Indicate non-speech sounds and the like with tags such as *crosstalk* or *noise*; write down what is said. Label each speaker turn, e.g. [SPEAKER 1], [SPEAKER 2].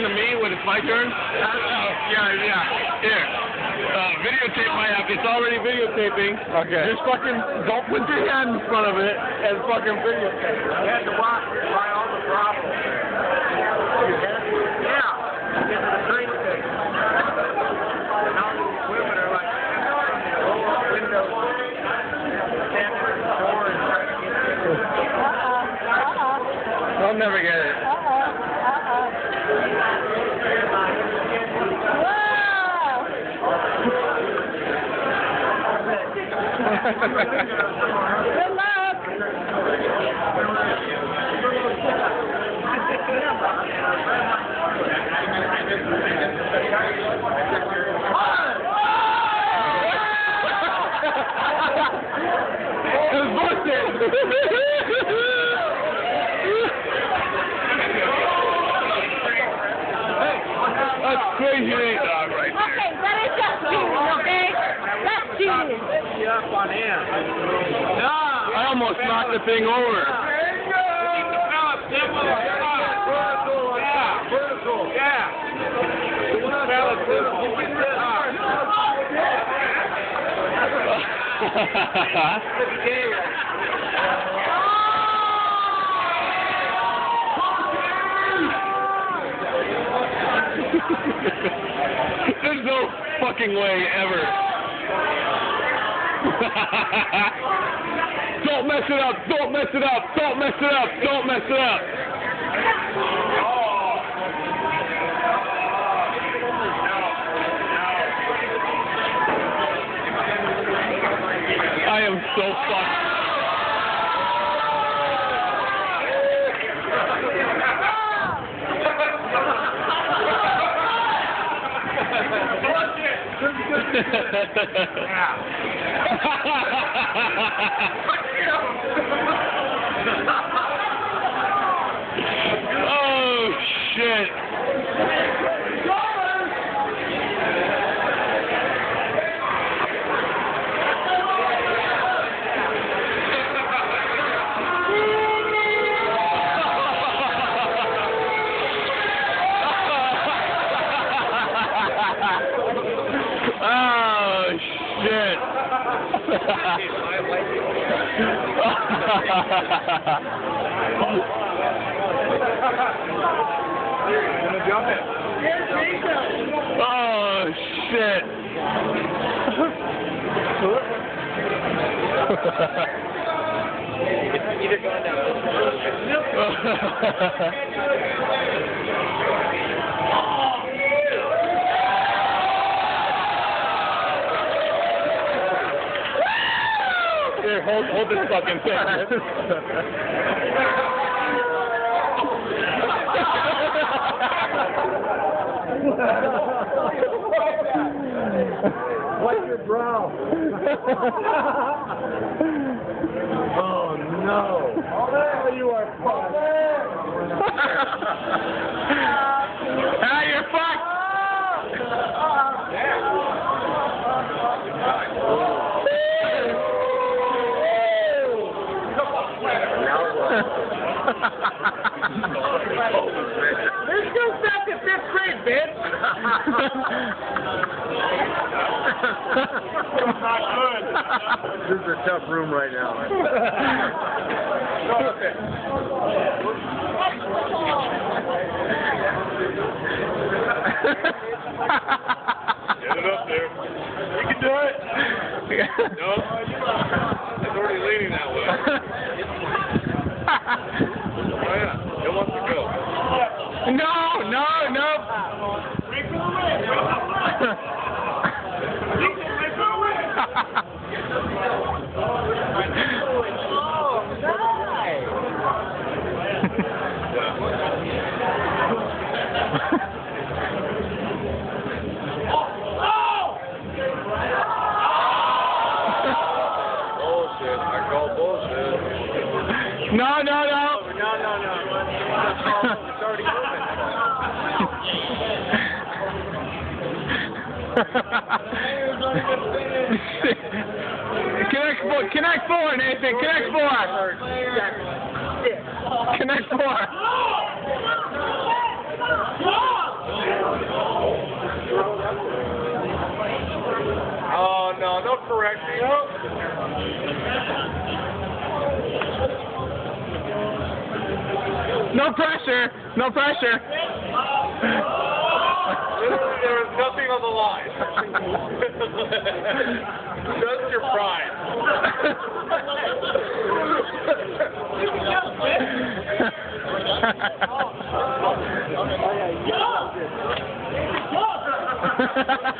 [SPEAKER 1] been getting pictures of me when it's my turn? Oh, yeah, yeah. Here. Uh, videotape my app. It's already videotaping.
[SPEAKER 2] Okay.
[SPEAKER 1] Just fucking don't put your hand in front of it and fucking videotape.
[SPEAKER 3] You had to watch by all the problems. You had to, yeah. Get to the train station. And all these women are like, roll up windows, standing at the door and trying to get in.
[SPEAKER 1] I'll never get it.
[SPEAKER 4] Good luck.
[SPEAKER 1] It's busted. Crazy name dog right there.
[SPEAKER 4] Okay, that is just cheating, okay? That's cheating.
[SPEAKER 3] You up on end. No.
[SPEAKER 1] I almost knocked the thing over.
[SPEAKER 3] Yeah, *laughs* *laughs* *laughs* *laughs*
[SPEAKER 1] There's no fucking way ever. *laughs* Don't mess it up. Don't mess it up. Don't mess it up. Don't mess it up. I am so fucked. *laughs* oh *laughs* *laughs* oh shit.
[SPEAKER 3] Either *laughs* going *laughs*
[SPEAKER 1] Here, hold, hold this fucking thing.
[SPEAKER 3] Wipe your brow. oh no. Oh, you are fucked. *laughs* This is a tough room right now.
[SPEAKER 1] Get it up there. You can do it. *laughs* no, it's already leaning that way. Oh yeah, it wants to go. No, no, no.
[SPEAKER 3] Bullshit. I call bullshit.
[SPEAKER 1] No, no, no.
[SPEAKER 3] No, no, no. It's already moving.
[SPEAKER 1] Connect four, connect four, Nathan, connect four.
[SPEAKER 3] Shit.
[SPEAKER 1] four.
[SPEAKER 5] Oh, no, no correcting.
[SPEAKER 1] No pressure. No pressure.
[SPEAKER 5] Literally, there is nothing on the line. *laughs* Just your pride. *laughs* *laughs*